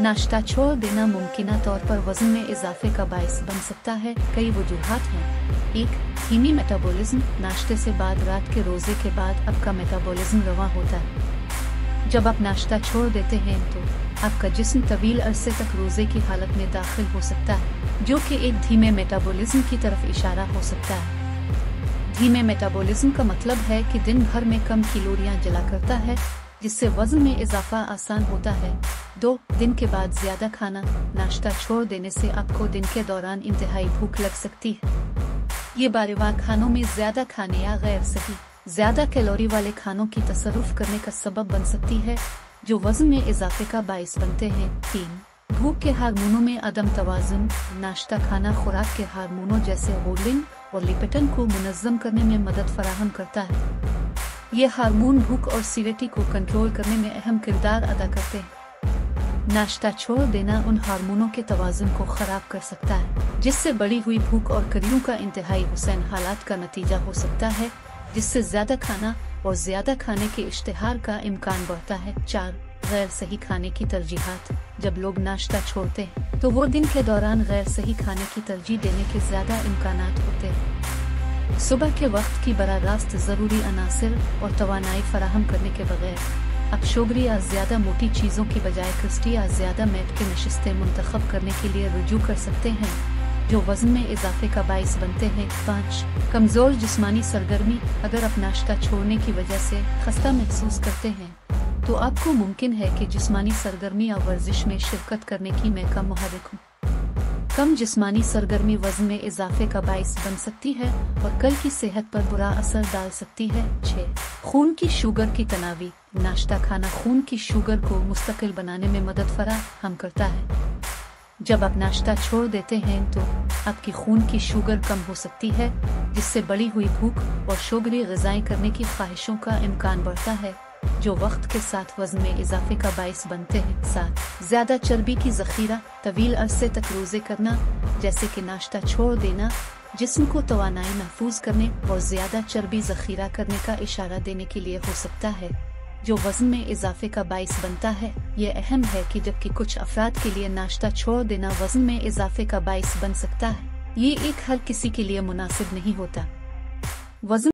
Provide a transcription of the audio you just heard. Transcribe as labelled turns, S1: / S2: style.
S1: नाश्ता छोड़ देना मुमकिन तौर पर वज़न में इजाफे का बायस बन सकता है। कई वजूहत हैं। एक, धीमी मेटाबॉलिज्म नाश्ते से बाद रात के रोज़े के बाद आपका मेटाबॉलिज्म रवा होता है। जब आप नाश्ता छोड़ देते हैं तो आपका जिस्म तवील अरसे तक रोज़े की हालत में दाखिल हो सकता है, जो कि एक धीमे मेटाबॉलिज्म की तरफ़ इशारा हो सकता है। धीमे मेटाबॉलिज्म का मतलब है कि दिन भर में कम कैलोरियाँ जला करता है, जिससे वज़न में इजाफा आसान होता है। दो दिन के बाद ज़्यादा खाना, नाश्ता छोड़ देने से आपको दिन के दौरान इंतहाई भूख लग सकती है। ये बारवा खानों में ज़्यादा खाने या गैर सही, ज़्यादा कैलोरी वाले खानों की तसरुफ करने का सबब बन सकती है, जो वज़न में इजाफे का बायस बनते हैं। तीन, भूख के हारमोनों में अदम तवाजुन, नाश्ता खाना खुराक के हारमोनों जैसे होल्डिंग और लिपेटन को मुनज़म करने में मदद फराहम करता है। ये हार्मोन भूख और सीरेटी को कंट्रोल करने में अहम किरदार अदा करते हैं। नाश्ता छोड़ देना उन हार्मोनों के तवाजुन को खराब कर सकता है, जिससे बढ़ी हुई भूख और करियों का इंतहाई हुसैन हालात का नतीजा हो सकता है, जिससे ज़्यादा खाना और ज़्यादा खाने के इश्तेहार का इम्कान बढ़ता है। चार, गैर सही खाने की तरजीहत। जब लोग नाश्ता छोड़ते हैं तो वो दिन के दौरान गैर सही खाने की तरजीह देने के ज़्यादा इम्कान होते हैं। सुबह के वक्त की बरा रास्त ज़रूरी अनासर और तोानाई फराहम करने के बगैर। अब शोगरी या ज़्यादा मोटी चीज़ों की बजाय क्रिस्टी या ज़्यादा मैट के नशस्तें मुंतखब करने के लिए रुजू कर सकते हैं, जो वज़न में इजाफे का बायस बनते हैं। पाँच, कमज़ोर जिस्मानी सरगर्मी अगर आप नाश्ता छोड़ने की वजह से खस्ता महसूस करते हैं तो आपको मुमकिन है कि जिस्मानी सरगर्मी या वर्जिश में शिरकत करने की मैं कम मुहरिक हूँ। कम जिस्मानी सरगर्मी वज़न में इजाफे का बायस बन सकती है और कल की सेहत पर बुरा असर डाल सकती है। छः खून की शुगर की तनावी। नाश्ता खाना खून की शुगर को मुस्तकिल बनाने में मदद फरा हम करता है। जब आप नाश्ता छोड़ देते हैं तो आपकी खून की शुगर कम हो सकती है, जिससे बढ़ी हुई भूख और शुगरी गजाएँ करने की ख्वाहिशों का इम्कान बढ़ता है, जो वक्त के साथ वज़न में इजाफे का बायस बनते हैं। साथ, ज़्यादा चर्बी की जखीरा तवील अरसे तक रोज़े करना, जैसे कि नाश्ता छोड़ देना जिस्म को तोानाई महफूज करने और ज़्यादा चर्बी जखीरा करने का इशारा देने के लिए हो सकता है। जो वज़न में इजाफे का बायस बनता है ये अहम है कि जबकि कुछ अफराद के लिए नाश्ता छोड़ देना वज़न में इजाफे का बायस बन सकता है। ये एक हर किसी के लिए मुनासिब नहीं होता। वज़न